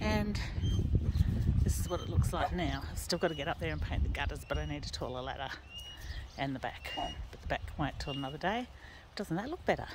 And this is what it looks like now. I've still got to get up there and paint the gutters, but I need a taller ladder and the back. But the back won't till another day. Doesn't that look better?